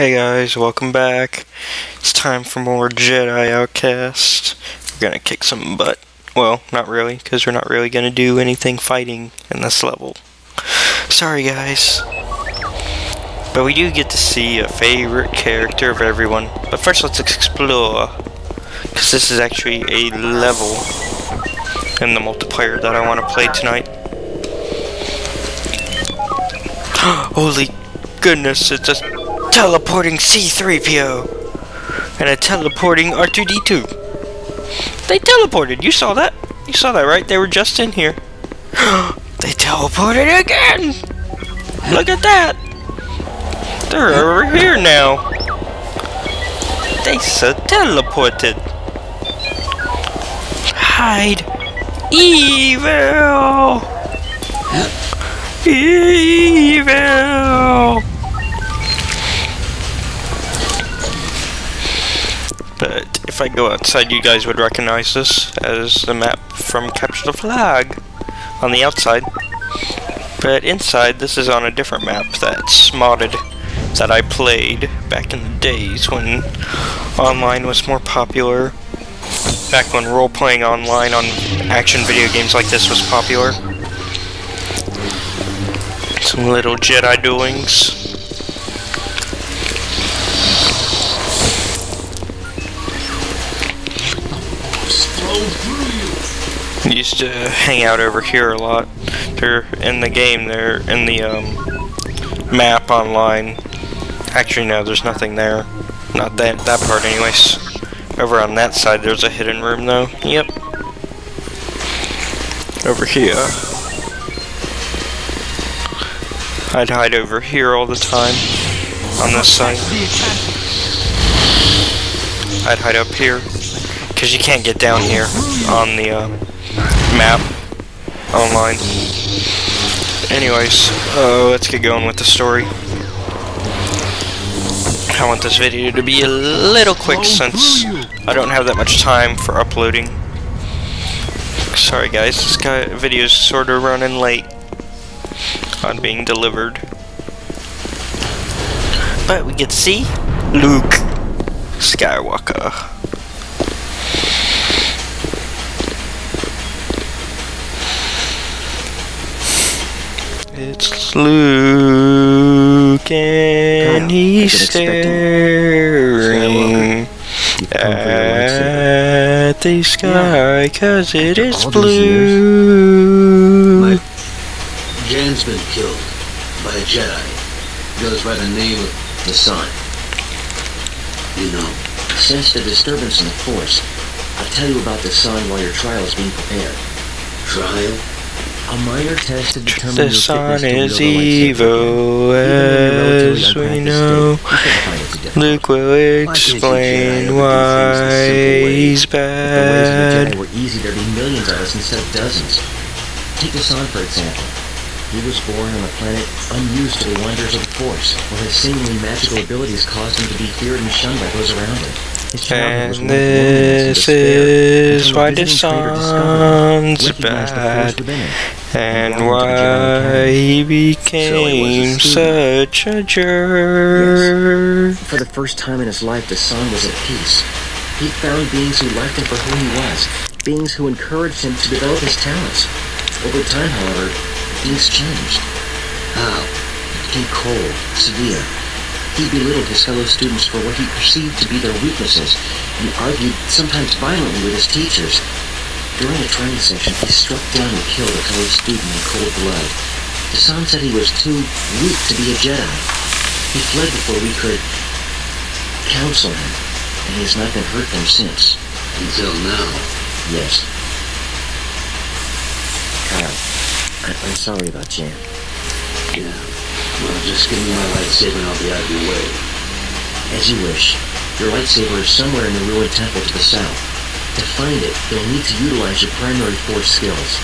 Hey guys, welcome back. It's time for more Jedi Outcast. We're gonna kick some butt. Well, not really, because we're not really gonna do anything fighting in this level. Sorry guys. But we do get to see a favorite character of everyone. But first let's explore. Because this is actually a level in the multiplayer that I want to play tonight. Holy goodness, it's a teleporting C-3PO and a teleporting R2-D2. They teleported, you saw that? You saw that, right? They were just in here. they teleported again! Look at that! They're over here now. They so teleported. Hide. Evil! Evil! If I go outside, you guys would recognize this as the map from Capture the Flag on the outside. But inside, this is on a different map that's modded that I played back in the days when online was more popular. Back when role-playing online on action video games like this was popular. Some little Jedi doings. Used to hang out over here a lot. They're in the game, they're in the um, map online. Actually no, there's nothing there. Not that that part anyways. Over on that side there's a hidden room though. Yep. Over here. I'd hide over here all the time. On this side. I'd hide up here. Because you can't get down here on the uh, map online. Anyways, uh, let's get going with the story. I want this video to be a little quick since I don't have that much time for uploading. Sorry guys, this guy video's sort of running late on being delivered. But we get to see Luke Skywalker. It's Luke and Kyle, he's I staring You've come for your lightsaber. at the sky cause it After is blue. My Jan's been killed by a Jedi. Goes by the name of Desann. You know, Sense the disturbance in the Force. I'll tell you about Desann while your trial is being prepared. trial. A minor test to determine The your sun is to wield a lightsaber. evil Even in your relatively as we know. state, you can find it to difficult. Luke will explain why overdo things the simple way? he's If the ways of the bad. Jedi were easy, there'd be millions of us instead of dozens. Take Desann, for example. He was born on a planet unused to the wonders of the Force, where his seemingly magical abilities caused him to be feared and shunned by those around him. His childhood was And one of loneliness and this is why the visiting trader discovered him, sun's bad. And brought him the Jedi why he became such a jerk. For the first time in his life, Desann was at peace. He found beings who liked him for who he was, beings who encouraged him to develop his talents. Over time, however, things changed. Ah, How? He became cold, severe. He belittled his fellow students for what he perceived to be their weaknesses, and argued, sometimes violently, with his teachers. During a training session, he struck down and killed a fellow student in cold blood. Desann said he was too weak to be a Jedi. He fled before we could counsel him, and he has not been heard from since. Until now. Yes. Kyle, I- I'm sorry about Jan. Yeah. Well, just give me my lightsaber and I'll be out of your way. As you wish. Your lightsaber is somewhere in the ruined temple to the south. To find it, you'll need to utilize your primary force skills.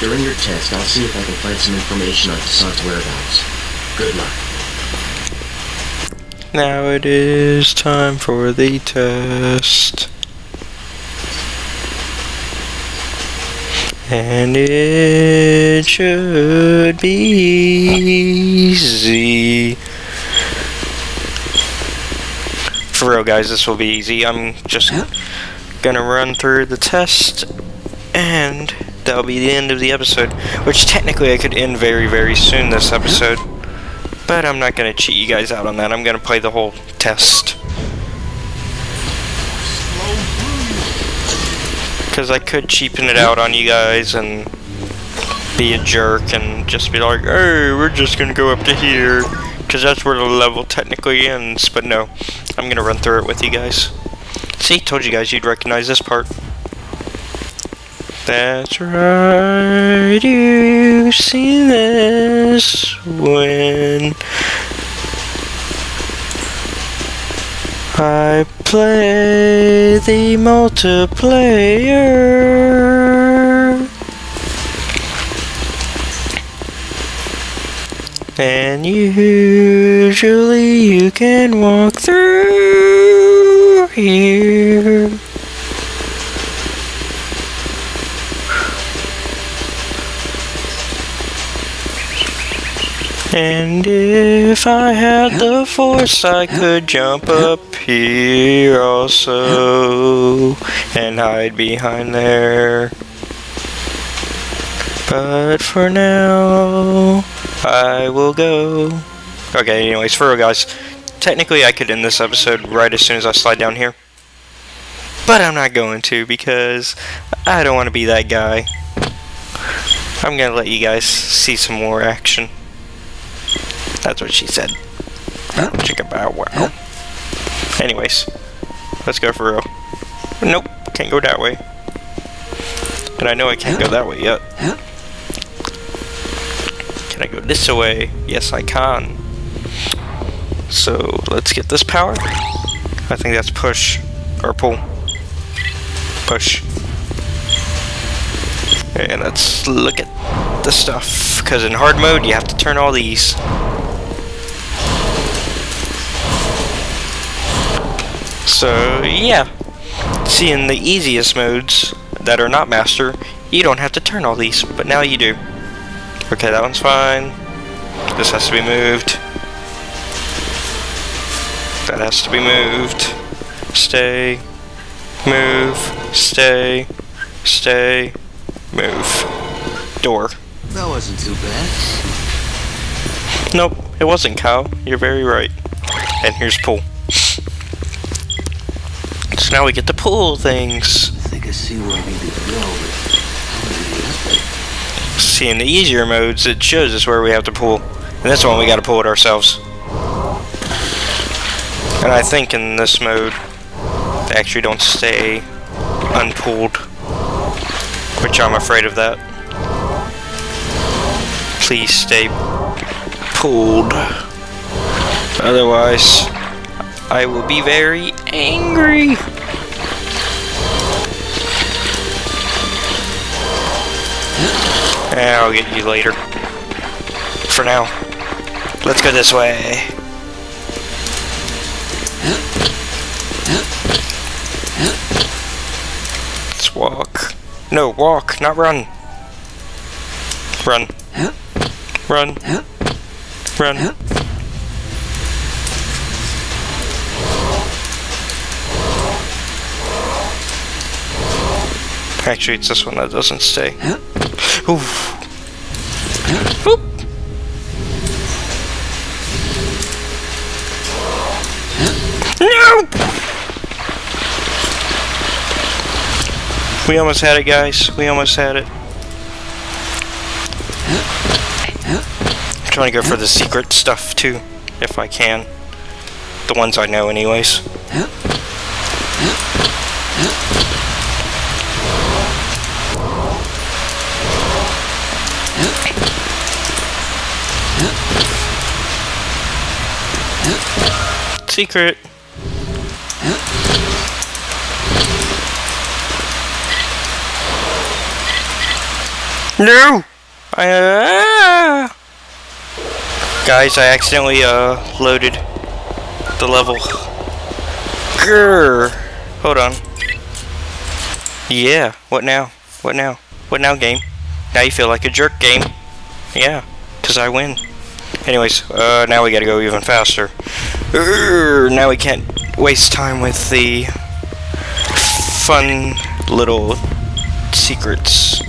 During your test, I'll see if I can find some information on Desann's whereabouts. Good luck. Now it is time for the test. And it should be easy. for real, guys, this will be easy. I'm just gonna run through the test, and that'll be the end of the episode. Which technically I could end very, very soon this episode. But I'm not gonna cheat you guys out on that. I'm gonna play the whole test. Because I could cheapen it out on you guys and be a jerk and just be like, hey, we're just gonna go up to here. Because that's where the level technically ends. But no, I'm gonna run through it with you guys. See, told you guys you'd recognize this part. That's right, you see this when I play the multiplayer. And usually you can walk through here. And if I had the force, I could jump up here also and hide behind there. But for now, I will go. Okay, anyways, for real, guys. Technically, I could end this episode right as soon as I slide down here. But I'm not going to because I don't want to be that guy. I'm going to let you guys see some more action. That's what she said. Chicka bow wow. Anyways, let's go for real. Nope, can't go that way. And I know I can't go that way yet. Can I go this way? Yes, I can. So, let's get this power. I think that's push. Or pull. Push. And let's look at the stuff. Because in hard mode, you have to turn all these. So, yeah. See, in the easiest modes that are not master, you don't have to turn all these, but now you do. Okay, that one's fine. This has to be moved. That has to be moved. Stay. Move. Stay. Stay. Move. Door. That wasn't too bad. Nope, it wasn't, Kyle. You're very right. And here's pull. So now we get to pull things. See? See, in the easier modes, it shows us where we have to pull. And this one, we gotta pull it ourselves. And I think in this mode, they actually don't stay unpulled. Which I'm afraid of that. Please stay pulled. Otherwise, I will be very angry. I'll get you later. For now. Let's go this way. Let's walk. No, walk, not run. Run. Run. Run. Actually, it's this one that doesn't stay. Oof. Oop. No! We almost had it, guys. We almost had it. I'm trying to go for the secret stuff, too, if I can. The ones I know, anyways. Secret. No! I, uh, guys, I accidentally uh, loaded the level. Grr. Hold on. Yeah, what now? What now? What now, game? Now you feel like a jerk, game. Yeah, because I win. Anyways, uh, now we gotta go even faster. Urgh, now we can't waste time with the fun little secrets.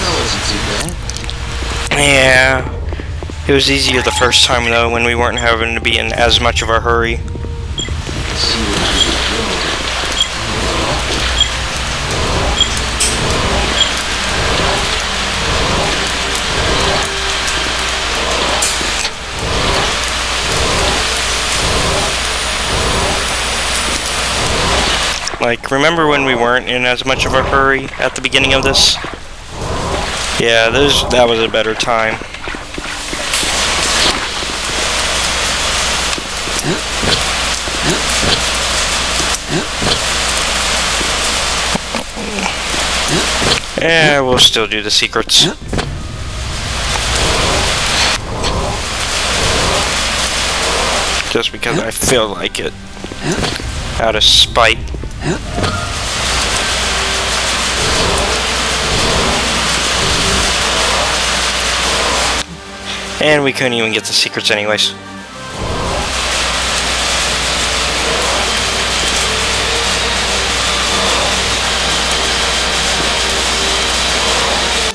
That wasn't too bad. Yeah. It was easier the first time though when we weren't having to be in as much of a hurry. Like, remember when we weren't in as much of a hurry at the beginning of this? Yeah, that was a better time. Yeah, we'll still do the secrets. Just because I feel like it. Out of spite. And we couldn't even get the secrets anyways.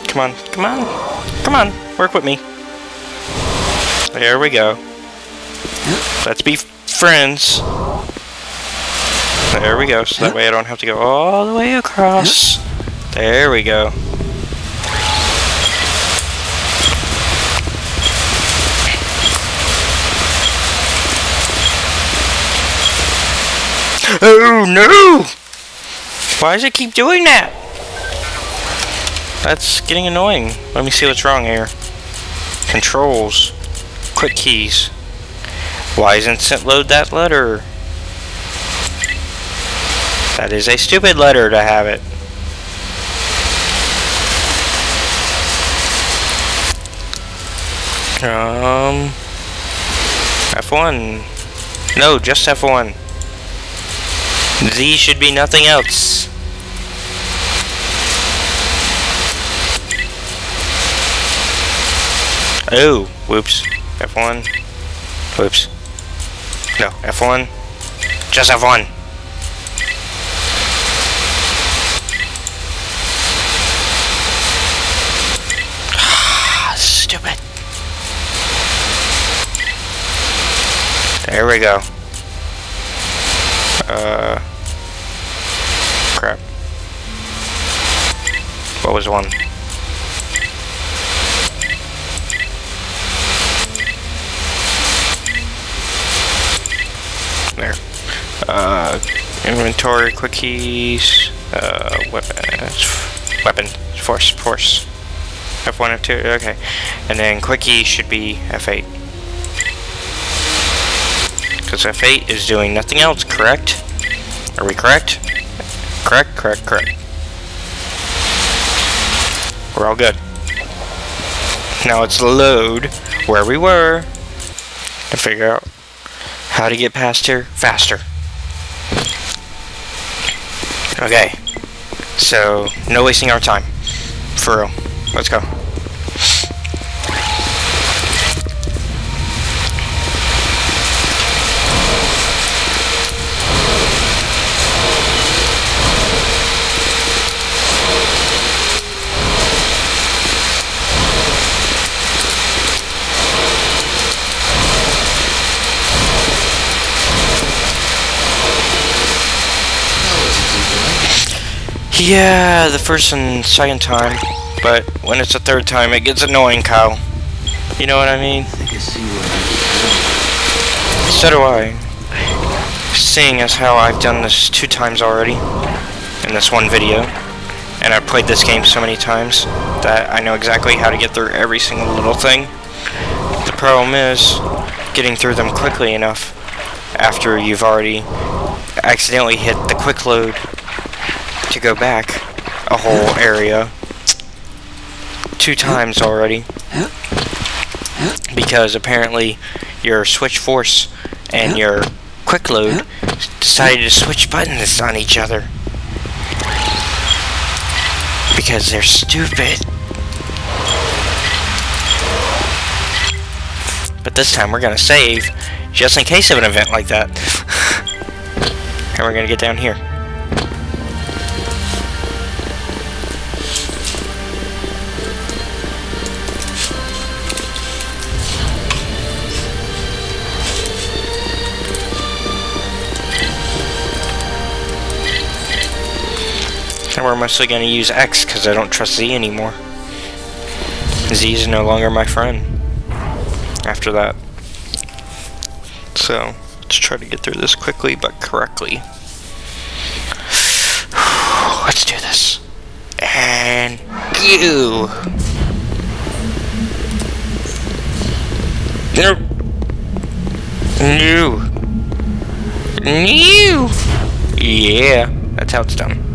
Come on, come on, come on, work with me. There we go. Let's be friends. There we go, so that way I don't have to go all the way across. There we go. Oh no! Why does it keep doing that? That's getting annoying. Let me see what's wrong here. Controls. Quick keys. Why isn't it load that letter? That is a stupid letter to have it. Um, F1. No, just F1. Z should be nothing else. Oh, whoops. F1. Whoops. No, F1. Just F1. Stupid. There we go. Uh. Crap. What was one? There. Uh, inventory, quick keys, uh, weapons, weapon, force, force. F1, F2, okay. And then quick key should be F8. Because F8 is doing nothing else, correct? Are we correct? Correct, correct, correct. We're all good. Now let's load where we were to figure out how to get past here faster. Okay. So, no wasting our time. For real. Let's go. Yeah, the first and second time. But when it's the third time, it gets annoying, Kyle. You know what I mean? So do I. Seeing as how I've done this two times already in this one video, and I've played this game so many times that I know exactly how to get through every single little thing. The problem is getting through them quickly enough after you've already accidentally hit the quick load to go back a whole area two times already. because apparently your switch force and your quick load decided to switch buttons on each other because they're stupid. But this time we're gonna save just in case of an event like that. and we're gonna get down here. We're mostly going to use X because I don't trust Z anymore. Z is no longer my friend after that. So, let's try to get through this quickly but correctly. Let's do this. And go! No! No! No! Yeah, that's how it's done.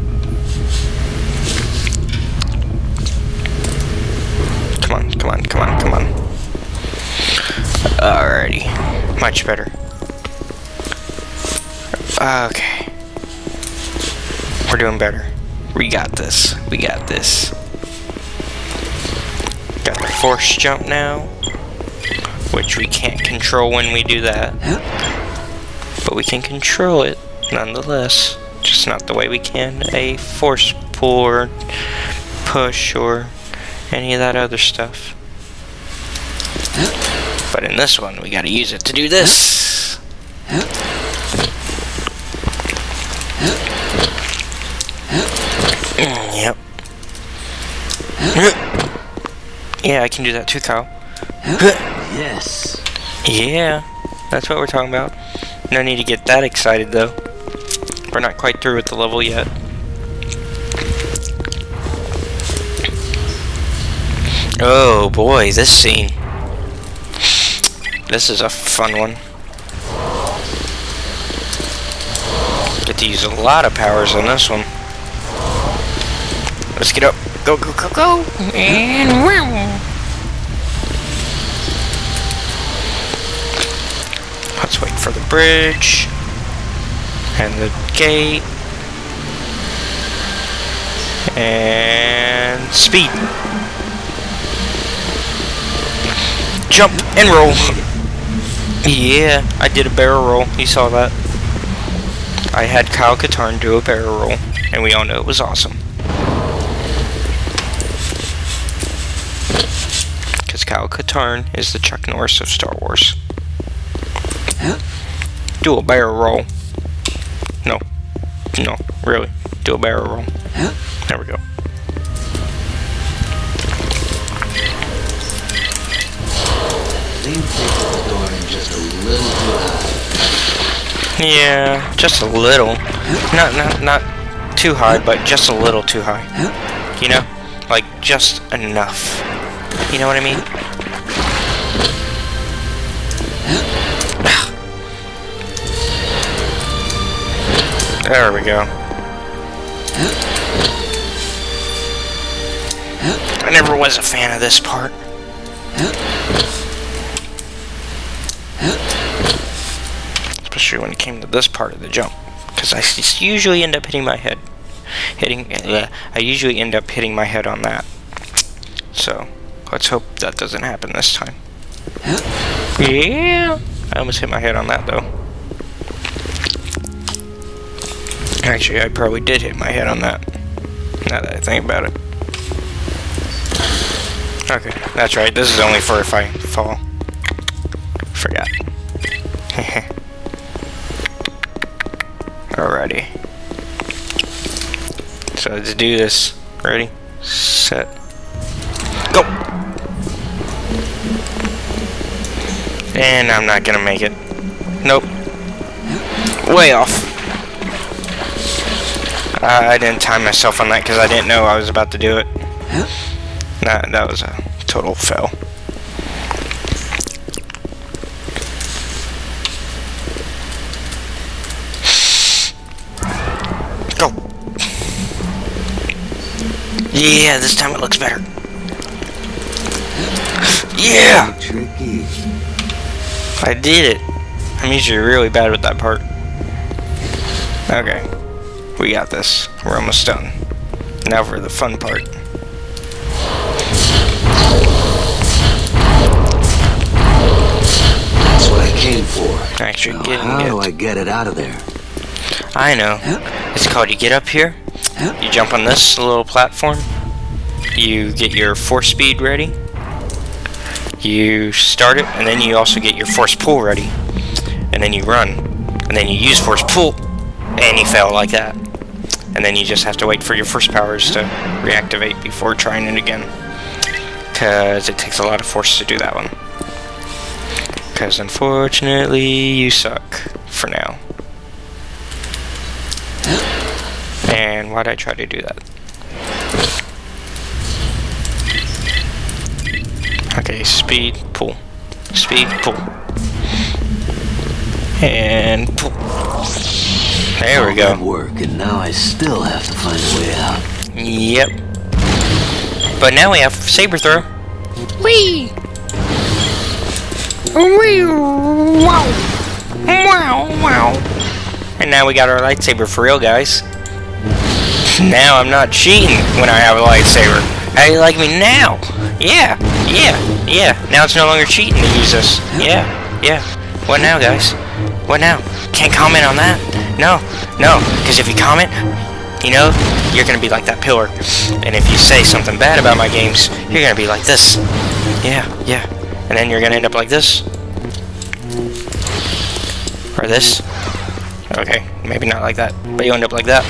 Come on, come on, come on. Alrighty. Much better. Okay. We're doing better. We got this. We got this. Got the force jump now. Which we can't control when we do that. But we can control it nonetheless. Just not the way we can a force pull or push or any of that other stuff. But in this one, we gotta use it to do this. Mm, yep. Yeah, I can do that too, Kyle. Yes. Yeah, that's what we're talking about. No need to get that excited, though. We're not quite through with the level yet. Oh boy, this scene. This is a fun one. Get to use a lot of powers on this one. Let's get up. Go, go, go, go! And wow! Let's wait for the bridge. And the gate. And speed. Jump and roll. Yeah, I did a barrel roll. You saw that. I had Kyle Katarn do a barrel roll, and we all know it was awesome. Because Kyle Katarn is the Chuck Norris of Star Wars. Do a barrel roll. No. No, really. Do a barrel roll. There we go. Yeah, just a little. Not not not too high, but just a little too high. You know? Like just enough. You know what I mean? There we go. I never was a fan of this part. Especially when it came to this part of the jump. Because I usually end up hitting my head. Hitting, uh, I usually end up hitting my head on that. So, let's hope that doesn't happen this time. Yeah! I almost hit my head on that though. Actually, I probably did hit my head on that. Now that I think about it. Okay, that's right. This is only for if I fall. Forgot. Alrighty. So let's do this. Ready? Set. Go! And I'm not gonna make it. Nope. Way off. I didn't time myself on that because I didn't know I was about to do it. That, that was a total fail. Yeah, this time it looks better. Yeah! Tricky. I did it. I'm usually really bad with that part. Okay. We got this. We're almost done. Now for the fun part. That's what I came for. Actually, getting how do it. I get it out of there? I know. It's called you get up here, you jump on this little platform, you get your force speed ready, you start it, and then you also get your force pull ready, and then you run, and then you use force pull, and you fail like that. And then you just have to wait for your force powers to reactivate before trying it again. Because it takes a lot of force to do that one. Because unfortunately, you suck for now. And why'd I try to do that? Okay, speed, pull. Speed, pull. And pull. There we go. work, and now I still have to find a way out. Yep. But now we have saber throw. Whee! Wee! Wow! Wow! Wow! And now we got our lightsaber for real, guys. Now I'm not cheating when I have a lightsaber. How do you like me now? Yeah, yeah, yeah. Now it's no longer cheating to use this. Yeah, yeah. What now, guys? What now? Can't comment on that? No, no. Because if you comment, you know, you're gonna be like that pillar. And if you say something bad about my games, you're gonna be like this. Yeah, yeah. And then you're gonna end up like this. Or this. Okay, maybe not like that, but you end up like that.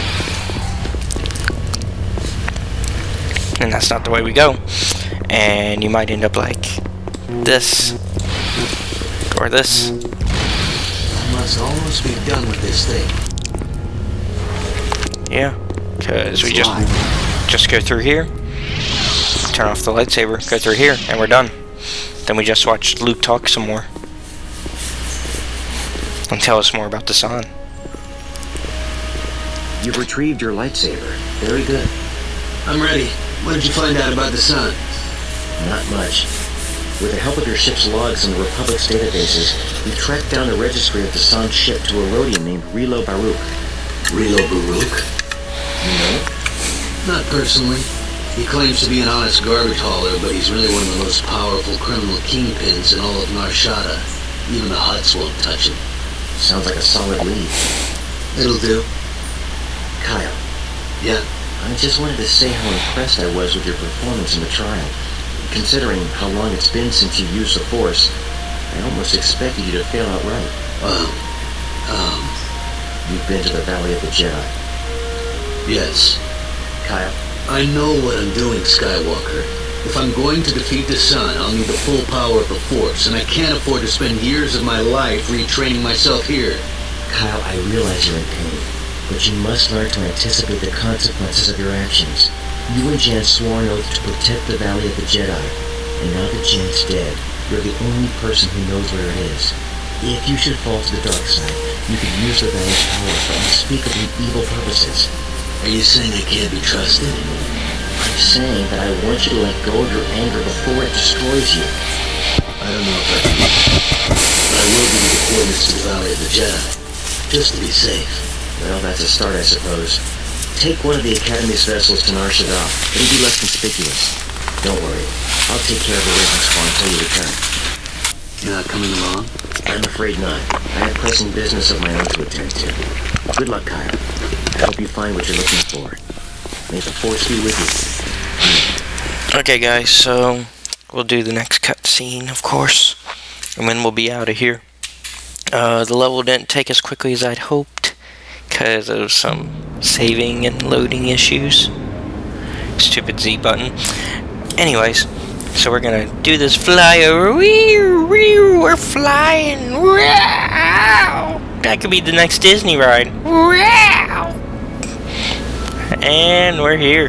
And that's not the way we go. And you might end up like this. Or this. I must almost be done with this thing. Yeah. Because we just just go through here, turn off the lightsaber, go through here, and we're done. Then we just watch Luke talk some more. And tell us more about Desann. You've retrieved your lightsaber. Very good. I'm ready. What did you find out about Desann? Not much. With the help of your ship's logs and the Republic's databases, we've tracked down the registry of Desann ship to a Rodian named Reelo Baruk. Reelo Baruk? No. Not personally. He claims to be an honest garbage hauler, but he's really one of the most powerful criminal kingpins in all of Nar Shaddaa. Even the Hutts won't touch him. Sounds like a solid lead. It'll do. Kyle, Yeah. I just wanted to say how impressed I was with your performance in the trial. Considering how long it's been since you used the Force, I almost expected you to fail outright. Well, um, You've been to the Valley of the Jedi. yes. Kyle, I know what I'm doing, Skywalker. If I'm going to defeat Desann, I'll need the full power of the Force, and I can't afford to spend years of my life retraining myself here. Kyle, I realize you're in pain, but you must learn to anticipate the consequences of your actions. You and Jan swore an oath to protect the Valley of the Jedi, and now that Jan's dead, you're the only person who knows where it is. If you should fall to the dark side, you could use the Valley's power for unspeakably evil purposes. Are you saying I can't be trusted? I'm saying that I want you to let go of your anger before it destroys you. I don't know if I can. But I will give you the coordinates to the Valley of the Jedi. Just to be safe. Well, that's a start, I suppose. Take one of the Academy's vessels to Nar Shaddaa. It'll be less conspicuous. Don't worry. I'll take care of the Raven's Claw until you return. You're not coming along? I'm afraid not. I have pressing business of my own to attend to. Good luck, Kyle. I hope you find what you're looking for. May the Force be with you. Okay, guys, so we'll do the next cutscene, of course, and then we'll be out of here. Uh, the level didn't take as quickly as I'd hoped because of some saving and loading issues. Stupid Z button. Anyways, so we're gonna do this flyover. Wee, we're flying. Wow! That could be the next Disney ride. Wow! And we're here.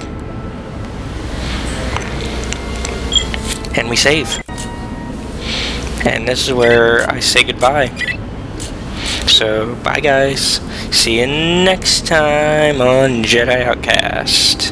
and we save. And this is where I say goodbye. So, bye guys. See you next time on Jedi Outcast.